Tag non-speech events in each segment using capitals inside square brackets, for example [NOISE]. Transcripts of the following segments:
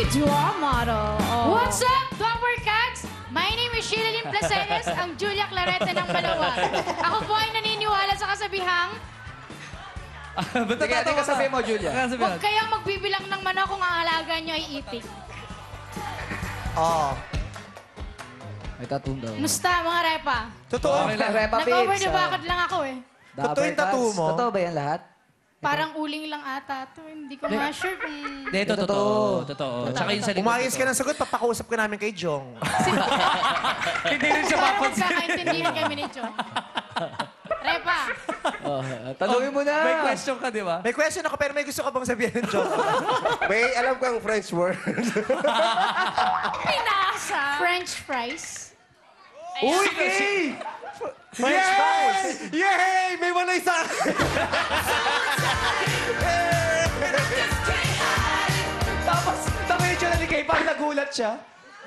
Bidua model. Oh. What's up, Dapper Cats? My name is Sherilyn Placeres, [LAUGHS] ang Julia Clarete ng Malawag. Ako po ay naniniwala sa kasabihang, Ba't Sige, ano ka sabihin mo, Julia? Sabihin? huwag kayang magbibilang ng manok kung ang alaga nyo ay itik. Oo. May tattoo daw. Musta, mga repa? Totoo. Okay lang. Repa Nag-over the ah. bucket lang ako eh. Totoo yung tattoo mo? Totoo ba yan lahat? Parang uling lang ata to. Hindi ko ma-sure kung... Hindi, ito Totoo. totoo. Totoo. Tsaka yung sa likod. Umayos ka ng sagot, papakausap ka namin kay Jong. [LAUGHS] Hindi rin siya Para papansin. magkakaintindihan kami ni John. Repa, Oh, tanungin mo na. May question ka, di ba? May question ako, pero may gusto ka bang sabihin, Jong? [LAUGHS] May alam kang French word. [LAUGHS] pinasa. French fries. Uy, gay! French fries! Yay! May walay sa akin! Siya.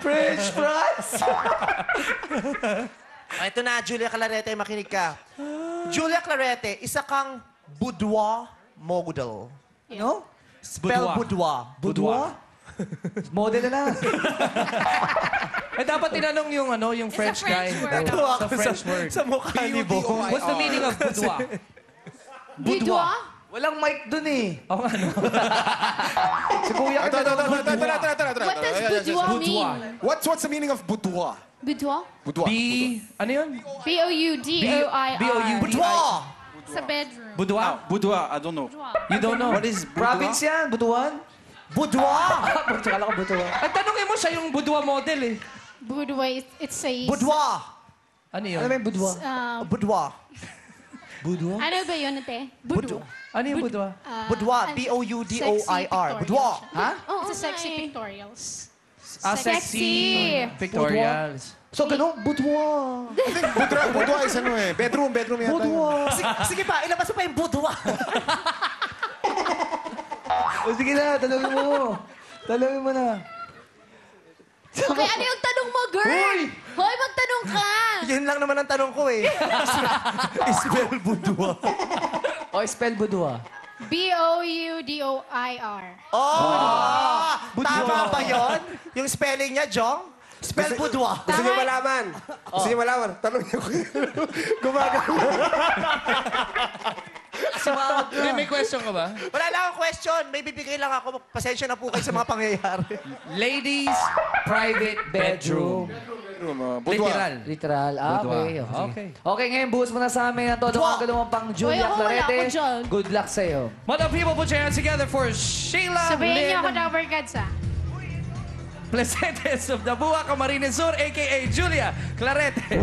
French fries! Ah, Ito na, Julia Clarete, makinig ka. Julia Clarete, isa kang boudoir model. no? Spell boudoir. Boudoir? Model na lang. Eh, dapat tinanong yung, ano, yung French, guy. French word. Natuwa Sa ako French word. Sa mukha ni Bo. What's the meaning of boudoir? Bidua? Walang mic dun eh. Oo nga, no? Si Kuya Ito, ka ito, ito, ito, ito, ito, ito, ito, ito. What does boudoir Boudoir. mean? What's, what's the meaning of boudoir? Boudoir? Boudoir. B... Ano yun? B-O-U-D-O-I-R. B-O-U-D. Boudoir! Sa bedroom. Boudoir? Boudoir, I don't know. You don't know? What is boudoir? Province yan, Butuan. Boudoir! Tsaka [LAUGHS] lang Butuan. Ang tanongin mo siya yung boudoir model eh. Boudoir, it- it says... Boudoir! Ano yun? Ano ba yung Butuan? Uh, Boudoir. Butuan? ano ba yun, ate? Boudoir. Ano yung boudoir? Boudoir. B-O-U-D-O-I-R. sexy pictorial Boudoir. siya. Ha? It's a sexy pictorials. Ah, Sexy. Pictorials. So, ganun, Butuan. I think boudoir, boudoir is ano eh. Bedroom, bedroom yata. Butuan. Sige, sige pa, ilabas mo pa yung boudoir. [LAUGHS] O sige na, tanongin mo. Tanongin mo na. Okay, ano yung tanong mo, girl? Hoy, magtanong ka! Yun lang naman ang tanong ko eh. [LAUGHS] Spell boudoir. O, spell Butuan. B-O-U-D-O-I-R. Oh! Tama ba yun? Yung spelling niya, Jong? Spell boudoir. Gusto niyo malaman? Gusto niyo malaman? Tanong niyo kung [LAUGHS] gumagano. May, may question ka ba? Wala lang akong question. May bibigay lang ako. Pasensya na po kayo sa mga pangyayari. Ladies, private bedroom. Boudoir. Literal. Literal. Ah, Boudoir. okay. Okay. Okay. Okay, ngayon buhos mo na sa amin ang todo ang galawang pang Julia ako, wala Clarete. ako dyan. Good luck sa'yo. Madam people, put your hands together for Sheila Sabihin niyo ako, Lynn Dabber Cats, ah. Placetes of Dabua, Camarines Sur, a.k.a. Julia Clarete.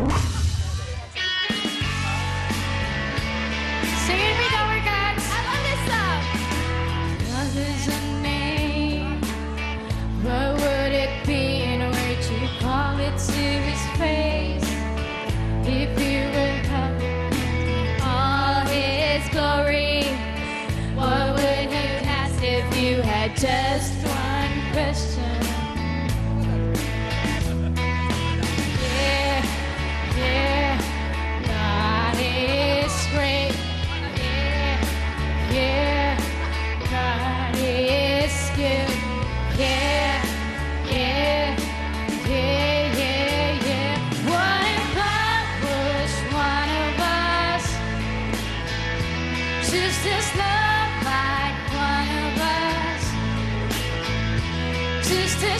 Singing me, Dabber Cats. I love this song! Just one question?